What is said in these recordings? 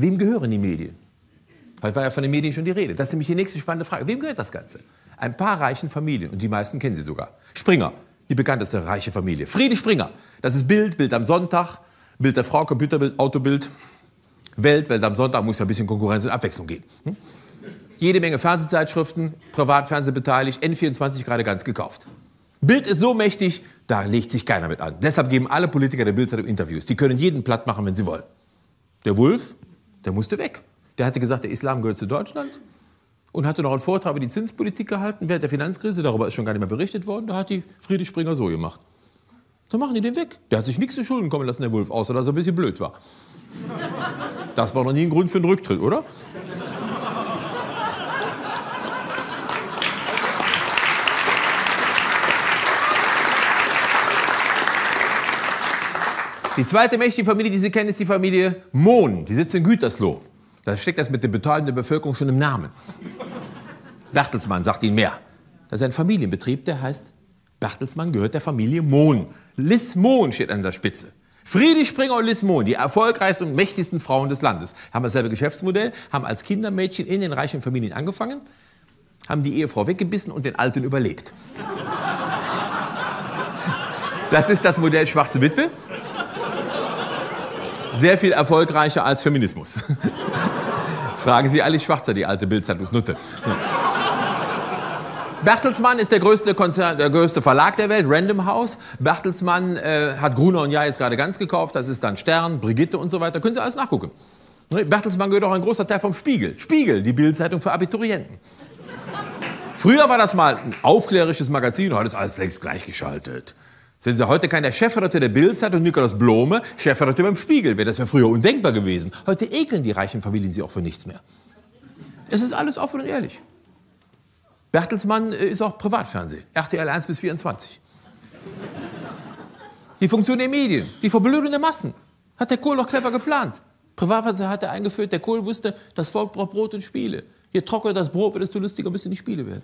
Wem gehören die Medien? Heute war ja von den Medien schon die Rede. Das ist nämlich die nächste spannende Frage. Wem gehört das Ganze? Ein paar reichen Familien und die meisten kennen sie sogar. Springer, die bekannteste reiche Familie. Friede Springer, das ist Bild, Bild am Sonntag, Bild der Frau, Computerbild, Autobild. Welt, Welt am Sonntag muss ja ein bisschen Konkurrenz und Abwechslung gehen. Hm? Jede Menge Fernsehzeitschriften, Privatfernsehen beteiligt, N24 gerade ganz gekauft. Bild ist so mächtig, da legt sich keiner mit an. Deshalb geben alle Politiker der Bildzeitung Interviews. Die können jeden platt machen, wenn sie wollen. Der Wulff, der musste weg. Der hatte gesagt, der Islam gehört zu Deutschland und hatte noch einen Vortrag über die Zinspolitik gehalten während der Finanzkrise. Darüber ist schon gar nicht mehr berichtet worden. Da hat die Friedrich Springer so gemacht. Dann machen die den weg. Der hat sich nichts zu Schulden kommen lassen, der Wulff, außer dass er ein bisschen blöd war. Das war noch nie ein Grund für einen Rücktritt, oder? Die zweite mächtige Familie, die Sie kennen, ist die Familie Mohn. Die sitzt in Gütersloh. Da steckt das mit der Betäubung der Bevölkerung schon im Namen. Bertelsmann sagt Ihnen mehr. Das ist ein Familienbetrieb, der heißt Bertelsmann gehört der Familie Mohn. Liz Mohn steht an der Spitze. Friedrich Springer und Liz Mohn, die erfolgreichsten und mächtigsten Frauen des Landes, haben dasselbe Geschäftsmodell, haben als Kindermädchen in den reichen Familien angefangen, haben die Ehefrau weggebissen und den Alten überlebt. Das ist das Modell Schwarze Witwe sehr viel erfolgreicher als Feminismus. Fragen Sie Alice Schwarzer, die alte Bildzeitungsnutte. Ja. Bertelsmann ist der größte, Konzern, der größte Verlag der Welt, Random House. Bertelsmann äh, hat Gruner und Jahr jetzt gerade ganz gekauft. Das ist dann Stern, Brigitte und so weiter. Können Sie alles nachgucken. Bertelsmann gehört auch ein großer Teil vom Spiegel. Spiegel, die Bildzeitung für Abiturienten. Früher war das mal ein aufklärisches Magazin, heute ist alles längst gleichgeschaltet. Sind Sie heute kein der Chefredakteur der Bildzeitung, Nikolaus Blome, Chefredakteur beim Spiegel? Wäre das wäre früher undenkbar gewesen. Heute ekeln die reichen Familien sie auch für nichts mehr. Es ist alles offen und ehrlich. Bertelsmann äh, ist auch Privatfernsehen, RTL 1 bis 24. Die Funktion der Medien, die Verblödung der Massen, hat der Kohl doch clever geplant. Privatfernsehen hat er eingeführt, der Kohl wusste, das Volk braucht Brot und Spiele. Je trockener das Brot wird, desto lustiger müssen die Spiele werden.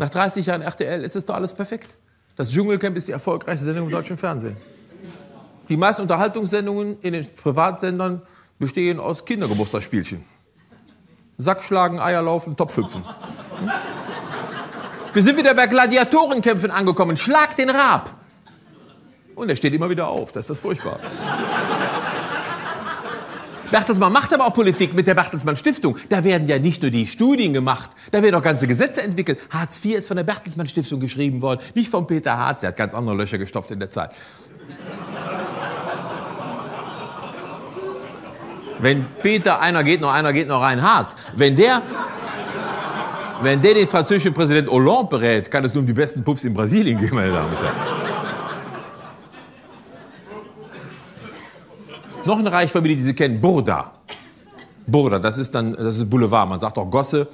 Nach 30 Jahren RTL ist es doch alles perfekt. Das Dschungelcamp ist die erfolgreichste Sendung im deutschen Fernsehen. Die meisten Unterhaltungssendungen in den Privatsendern bestehen aus Kindergeburtstagsspielchen. Sackschlagen, Eier laufen, Topfhüpfen. Wir sind wieder bei Gladiatorenkämpfen angekommen. Schlag den Rab. Und er steht immer wieder auf. Das ist das furchtbar. Bertelsmann macht aber auch Politik mit der Bertelsmann Stiftung. Da werden ja nicht nur die Studien gemacht, da werden auch ganze Gesetze entwickelt. Hartz IV ist von der Bertelsmann Stiftung geschrieben worden, nicht von Peter Hartz, der hat ganz andere Löcher gestopft in der Zeit. Wenn Peter, einer geht noch, einer geht noch rein, Harz, wenn der, wenn der den französischen Präsident Hollande berät, kann es nur um die besten Puffs in Brasilien gehen, meine Damen und Herren. Noch eine Reichsfamilie, die Sie kennen, Burda. Burda, das ist dann, das ist Boulevard. Man sagt auch Gosse,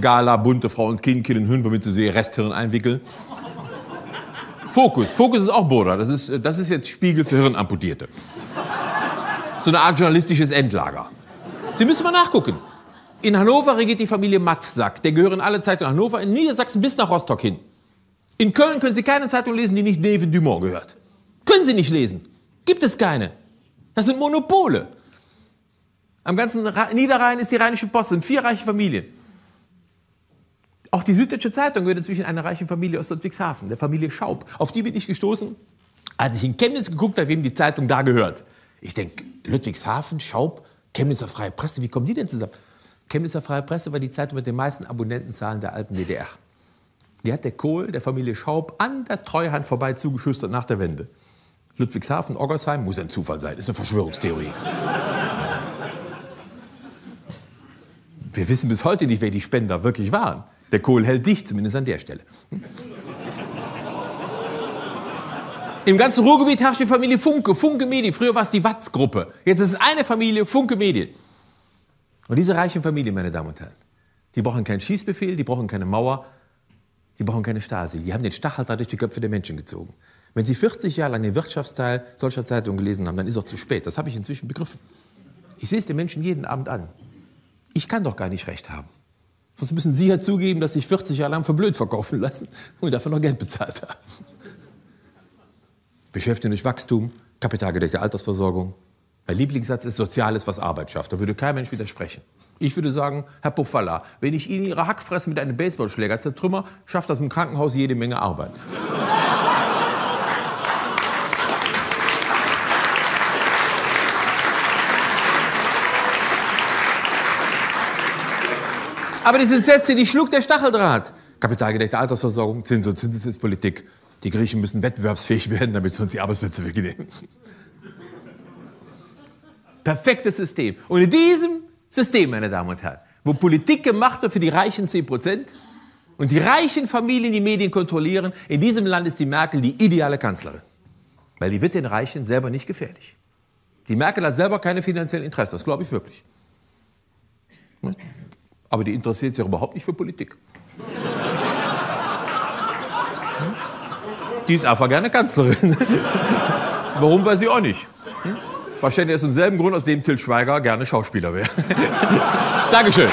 Gala, bunte Frau und Kind, killen Hühn, womit sie sie ihr Resthirn einwickeln. Fokus, Fokus ist auch Burda. Das ist, das ist jetzt Spiegel für Hirnamputierte. So eine Art journalistisches Endlager. Sie müssen mal nachgucken. In Hannover regiert die Familie Mattsack. Der gehören alle Zeiten nach Hannover, in Niedersachsen bis nach Rostock hin. In Köln können Sie keine Zeitung lesen, die nicht Neven Dumont gehört. Können Sie nicht lesen. Gibt es keine. Das sind Monopole. Am ganzen Niederrhein ist die Rheinische Post, sind vier reiche Familien. Auch die Süddeutsche Zeitung gehört inzwischen einer reichen Familie aus Ludwigshafen, der Familie Schaub. Auf die bin ich gestoßen, als ich in Chemnitz geguckt habe, wem die Zeitung da gehört. Ich denke, Ludwigshafen, Schaub, Chemnitzer Freie Presse, wie kommen die denn zusammen? Chemnitzer Freie Presse war die Zeitung mit den meisten Abonnentenzahlen der alten DDR. Die hat der Kohl der Familie Schaub an der Treuhand vorbei zugeschüstert nach der Wende. Ludwigshafen, Oggersheim, muss ein Zufall sein, ist eine Verschwörungstheorie. Wir wissen bis heute nicht, wer die Spender wirklich waren. Der Kohl hält dicht, zumindest an der Stelle. Im ganzen Ruhrgebiet herrscht die Familie Funke, Funke Medien. Früher war es die Watz-Gruppe. Jetzt ist es eine Familie, Funke Medien. Und diese reichen Familien, meine Damen und Herren, die brauchen keinen Schießbefehl, die brauchen keine Mauer, die brauchen keine Stasi. Die haben den Stachel da durch die Köpfe der Menschen gezogen. Wenn Sie 40 Jahre lang den Wirtschaftsteil solcher Zeitungen gelesen haben, dann ist auch zu spät. Das habe ich inzwischen begriffen. Ich sehe es den Menschen jeden Abend an. Ich kann doch gar nicht recht haben. Sonst müssen Sie ja zugeben, dass sich 40 Jahre lang für blöd verkaufen lassen und dafür noch Geld bezahlt haben. Beschäftigung durch Wachstum, kapitalgedeckte Altersversorgung. Mein Lieblingssatz ist, Soziales, was Arbeit schafft. Da würde kein Mensch widersprechen. Ich würde sagen, Herr Pofalla, wenn ich Ihnen Ihre Hackfressen mit einem Baseballschläger zertrümmer, schafft das im Krankenhaus jede Menge Arbeit. Aber die Synthese, die schlug der Stacheldraht. Kapitalgedeckte Altersversorgung, Zins- und Zinseszinspolitik. Die Griechen müssen wettbewerbsfähig werden, damit sie uns die Arbeitsplätze wegnehmen. Perfektes System. Und in diesem System, meine Damen und Herren, wo Politik gemacht wird für die reichen 10 Prozent und die reichen Familien die Medien kontrollieren, in diesem Land ist die Merkel die ideale Kanzlerin. Weil die wird den Reichen selber nicht gefährlich. Die Merkel hat selber keine finanziellen Interessen, das glaube ich wirklich. Aber die interessiert sich überhaupt nicht für Politik. Die ist einfach gerne Kanzlerin. Warum, weiß ich auch nicht. Wahrscheinlich aus demselben Grund, aus dem Till Schweiger gerne Schauspieler wäre. Dankeschön.